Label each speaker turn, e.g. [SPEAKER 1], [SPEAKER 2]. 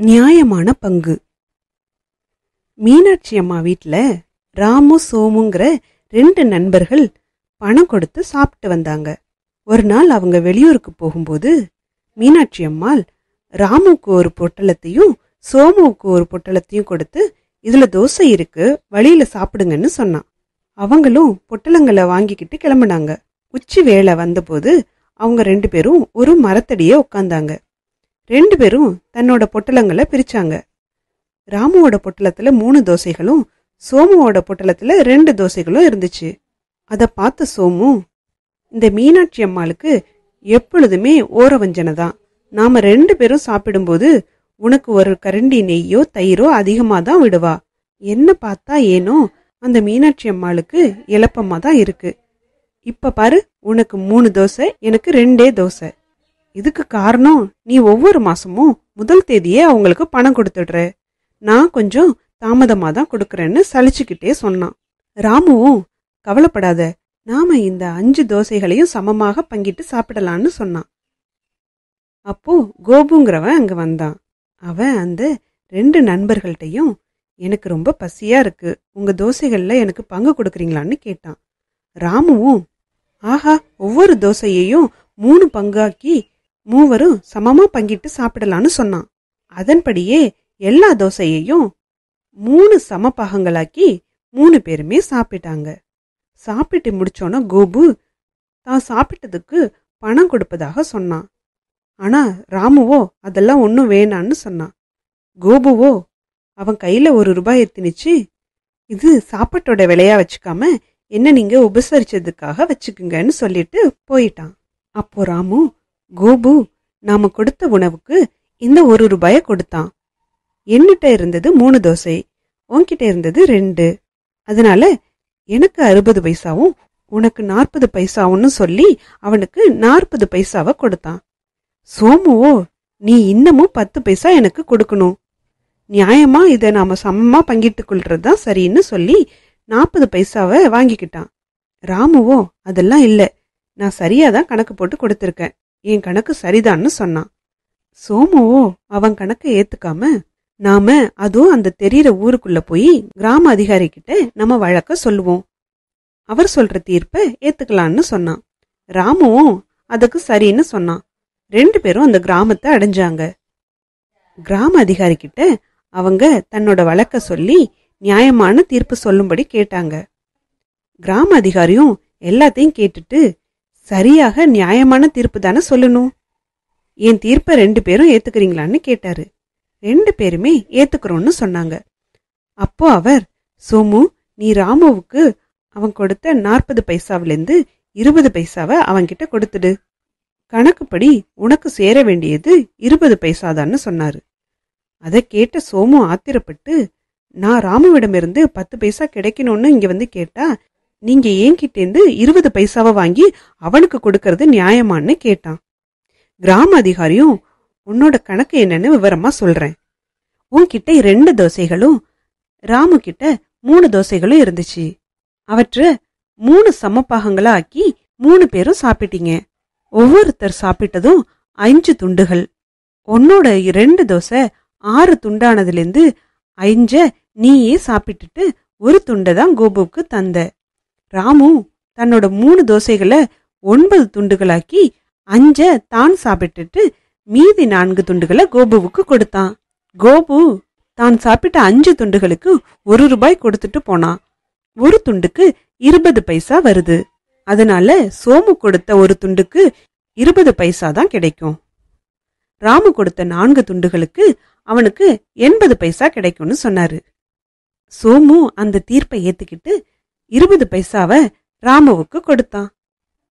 [SPEAKER 1] நியாயமான பங்கு. மீனாட்சி அம்மா வீட்டில் ராமு சோமுங்கிற ரெண்டு நண்பர்கள் பணம் கொடுத்து சாப்பிட்டு வந்தாங்க. ஒரு நாள் அவங்க வெளியூருக்கு போகும்போது மீனாட்சி அம்மாள் ராமுவுக்கு ஒரு பொட்டலத்தையும் சோமுவுக்கு ஒரு பொட்டலத்தையும் கொடுத்து இதுல தோசை இருக்கு வழியில சாப்பிடுங்கன்னு சொன்னான். அவங்களும் பொட்டலங்களை வாங்கிக்கிட்டு கிளம்புனாங்க. உச்சி வேலை வந்தபோது அவங்க ரெண்டு பேரும் ஒரு மரத்தடியே உட்காந்தாங்க. ரெண்டு பேரும் தன்னோட பொட்டலங்களை பிரிச்சாங்க. ராமுவோட பொட்டலத்துல மூணு தோசைகளும் சோமுவோட பொட்டலத்துல ரெண்டு தோசைகளும் இருந்துச்சு. அதை பார்த்த சோமு இந்த மீனாட்சி அம்மாளுக்கு எப்பொழுதுமே ஓரவஞ்சனை தான் நாம ரெண்டு பேரும் சாப்பிடும்போது உனக்கு ஒரு கரண்டி நெய்யோ தயிரோ அதிகமாக தான் விடுவா? என்ன பார்த்தா ஏனோ அந்த மீனாட்சி அம்மாளுக்கு இழப்பமாக தான் இருக்கு. இப்ப பாரு உனக்கு மூணு தோசை எனக்கு ரெண்டே தோசை. இதுக்கு காரணம் நீ ஒவ்வொரு மாசமும் முதல் தேதியே அவங்களுக்கு பணம் கொடுத்துடுற. நான் கொஞ்சம் தாமதமாக தான் கொடுக்குறேன்னு சலிச்சுக்கிட்டே சொன்னான். ராமுவும் கவலைப்படாத நாம இந்த அஞ்சு தோசைகளையும் சமமாக பங்கிட்டு சாப்பிடலான்னு சொன்னான். அப்போ கோபுங்கிறவன் அங்க வந்தான். அவன் அந்த ரெண்டு நண்பர்கள்ட்டையும் எனக்கு ரொம்ப பசியா இருக்கு உங்க தோசைகள்ல எனக்கு பங்கு கொடுக்குறீங்களான்னு கேட்டான். ராமுவும் ஆஹா ஒவ்வொரு தோசையையும் மூணு பங்காக்கி மூவரும் சமமா பங்கிட்டு சாப்பிடலான்னு சொன்னான். அதன்படியே எல்லா தோசையையும் மூணு சம பாகங்களாக்கி மூணு பேருமே சாப்பிட்டாங்க. சாப்பிட்டு முடிச்சோன்னா கோபு தான் சாப்பிட்டதுக்கு பணம் கொடுப்பதாக சொன்னான். ஆனா ராமுவோ அதெல்லாம் ஒன்றும் வேணான்னு சொன்னான். கோபுவோ அவன் கையில ஒரு ரூபாய் எத்தினிச்சு இது சாப்பாட்டோட விலையா வச்சுக்காம என்ன நீங்க உபசரிச்சதுக்காக வச்சுக்குங்கன்னு சொல்லிட்டு போயிட்டான். அப்போ ராமு கோபு நாம கொடுத்த உணவுக்கு இந்த ஒரு ரூபாய கொடுத்தான். என்னிட்ட இருந்தது மூணு தோசை உன்கிட்ட இருந்தது ரெண்டு. அதனால எனக்கு அறுபது பைசாவும் உனக்கு நாற்பது பைசாவும்னு சொல்லி அவனுக்கு நாற்பது பைசாவை கொடுத்தான். சோமுவோ நீ இன்னமும் பத்து பைசா எனக்கு கொடுக்கணும். நியாயமா இதை நாம சமமா பங்கிட்டு கொள்றது தான் சரின்னு சொல்லி நாற்பது பைசாவை வாங்கிக்கிட்டான். ராமுவோ அதெல்லாம் இல்லை. நான் சரியா தான் கணக்கு போட்டு கொடுத்துருக்கேன். என் கணக்கு சரிதான்னு சொன்னான். சோமுவோ அவன் கணக்கை ஏத்துக்காம நாம அதுவும் அந்த தெரியிற ஊருக்குள்ள போய் கிராம அதிகாரி கிட்ட நம்ம வழக்க சொல்லுவோம். அவர் சொல்ற தீர்ப்பை ஏத்துக்கலான்னு சொன்னான். ராமுவும் அதுக்கு சரின்னு சொன்னான். ரெண்டு பேரும் அந்த கிராமத்தை அடைஞ்சாங்க. கிராம அதிகாரி கிட்ட அவங்க தன்னோட வழக்க சொல்லி நியாயமான தீர்ப்பு சொல்லும்படி கேட்டாங்க. கிராம அதிகாரியும் எல்லாத்தையும் கேட்டுட்டு சரியாக நியாயமான தீர்ப்பு தானே சொல்லணும்? என் தீர்ப்பை ரெண்டு பேரும் ஏத்துக்கிறீங்களான்னு கேட்டாரு. ரெண்டு பேருமே ஏத்துக்கிறோம்னு சொன்னாங்க. அப்போ அவர் சோமு நீ ராமுவுக்கு அவன் கொடுத்த நாற்பது பைசாவிலேருந்து இருபது பைசாவை அவன்கிட்ட கொடுத்துடு. கணக்குப்படி உனக்கு சேர வேண்டியது இருபது பைசாதான்னு சொன்னாரு. அதை கேட்ட சோமு ஆத்திரப்பட்டு நான் ராமுவிடமிருந்து பத்து பைசா கிடைக்கணும்னு இங்க வந்து கேட்டா நீங்க என்கிட்டேருந்து இருபது பைசாவை வாங்கி அவனுக்கு கொடுக்கறது நியாயமான்னு கேட்டான். கிராம அதிகாரியும் உன்னோட கணக்கு என்னன்னு விவரமா சொல்றேன். உன்கிட்ட ரெண்டு தோசைகளும் ராமு கிட்ட மூணு தோசைகளும் இருந்துச்சு. அவற்ற மூணு சமப்பாகங்களா ஆக்கி மூணு பேரும் சாப்பிட்டீங்க. ஒவ்வொருத்தர் சாப்பிட்டதும் அஞ்சு துண்டுகள். உன்னோட ரெண்டு தோசை ஆறு துண்டானதுலேருந்து ஐஞ்ச நீயே சாப்பிட்டுட்டு ஒரு துண்டை தான் கோபுவுக்கு தந்த. ராமு தன்னோட மூணு தோசைகளை ஒன்பது துண்டுகளாக்கி அஞ்ச தான் சாப்பிட்டுட்டு மீதி நான்கு துண்டுகளை கோபுவுக்கு கொடுத்தான். கோபு தான் சாப்பிட்ட அஞ்சு துண்டுகளுக்கு ஒரு ரூபாய் கொடுத்துட்டு போனான் ஒரு துண்டுக்கு இருபது பைசா வருது. அதனால சோமு கொடுத்த ஒரு துண்டுக்கு இருபது பைசா தான் கிடைக்கும். ராமு கொடுத்த நான்கு துண்டுகளுக்கு அவனுக்கு எண்பது பைசா கிடைக்கும்னு சொன்னாரு. சோமு அந்த தீர்ப்பை ஏத்துக்கிட்டு இருபது பைசாவை ராமுவுக்கு கொடுத்தான்.